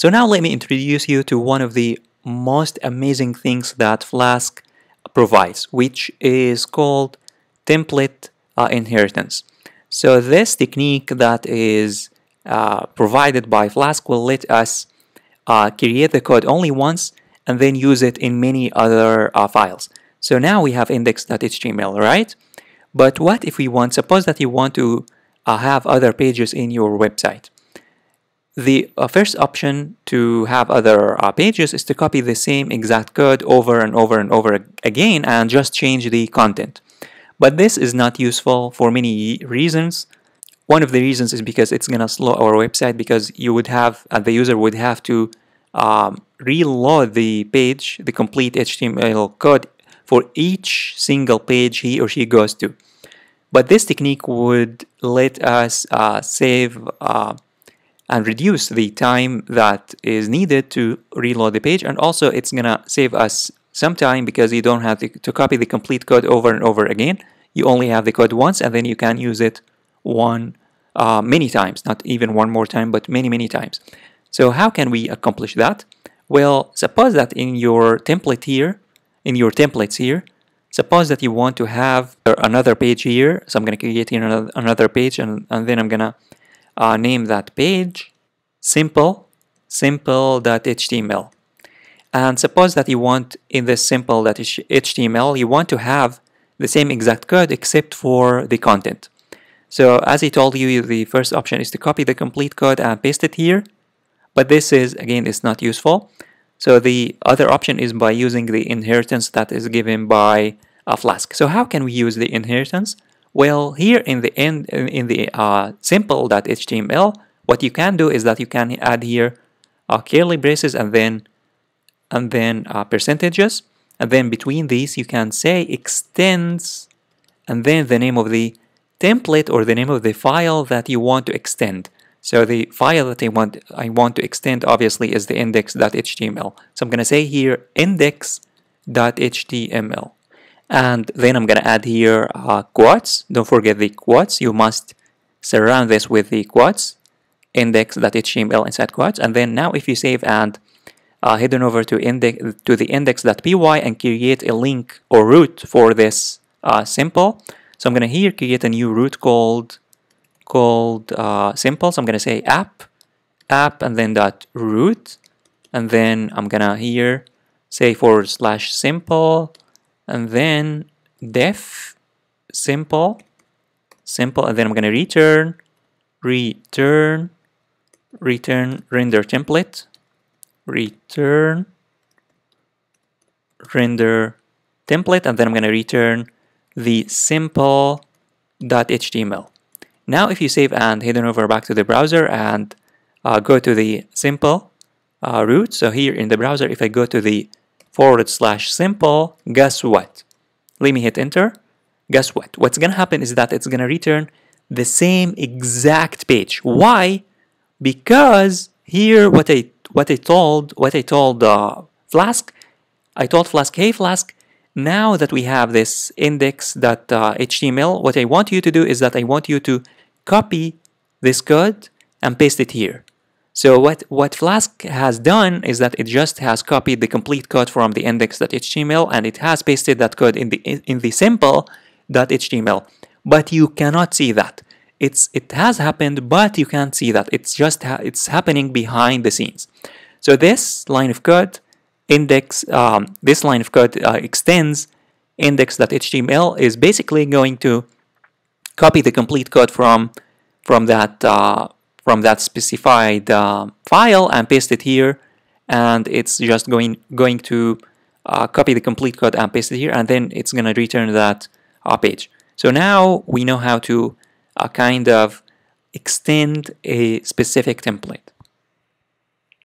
So now let me introduce you to one of the most amazing things that Flask provides, which is called template uh, inheritance. So this technique that is uh, provided by Flask will let us uh, create the code only once and then use it in many other uh, files. So now we have index.html, right? But what if we want, suppose that you want to uh, have other pages in your website. The uh, first option to have other uh, pages is to copy the same exact code over and over and over again and just change the content. But this is not useful for many reasons. One of the reasons is because it's going to slow our website because you would have, uh, the user would have to um, reload the page, the complete HTML code for each single page he or she goes to. But this technique would let us uh, save uh, and reduce the time that is needed to reload the page and also it's gonna save us some time because you don't have to, to copy the complete code over and over again. You only have the code once and then you can use it one uh, many times, not even one more time, but many, many times. So how can we accomplish that? Well, suppose that in your template here, in your templates here, suppose that you want to have another page here. So I'm going to create another, another page and, and then I'm going to uh, name that page simple, simple.html. And suppose that you want in this simple.html, you want to have the same exact code except for the content. So as I told you, the first option is to copy the complete code and paste it here. But this is, again, it's not useful. So the other option is by using the inheritance that is given by a Flask. So how can we use the inheritance? Well, here in the end, in the uh, simple.html, what you can do is that you can add here uh, curly braces and then and then uh, percentages, and then between these you can say extends, and then the name of the template or the name of the file that you want to extend. So the file that I want I want to extend obviously is the index.html. So I'm going to say here index.html. And then I'm to add here uh, quotes. Don't forget the quotes. You must surround this with the quotes index.html inside quotes. And then now if you save and uh, head on over to index to the index.py and create a link or route for this uh, simple. So I'm to here create a new route called called uh, simple. So I'm to say app, app, and then dot route. And then I'm to here say forward slash simple, and then def simple, simple, and then I'm going to return, return, return render template, return render template, and then I'm going to return the simple.html. Now if you save and head on over back to the browser and uh, go to the simple uh, route, so here in the browser, if I go to the forward slash simple, guess what? Let me hit enter. Guess what? What's going to happen is that it's going to return the same exact page. Why? Because here what I what I told what I told uh, Flask, I told Flask, hey Flask, now that we have this index.html, uh, what I want you to do is that I want you to copy this code and paste it here. So what, what Flask has done is that it just has copied the complete code from the index.html and it has pasted that code in the in the simple.html. But you cannot see that. It's it has happened, but you can't see that. It's just ha it's happening behind the scenes. So this line of code index um, this line of code uh, extends index.html is basically going to copy the complete code from from that uh, from that specified uh, file and paste it here. And it's just going going to uh, copy the complete code and paste it here. And then it's going to return that uh, page. So now we know how to uh, kind of extend a specific template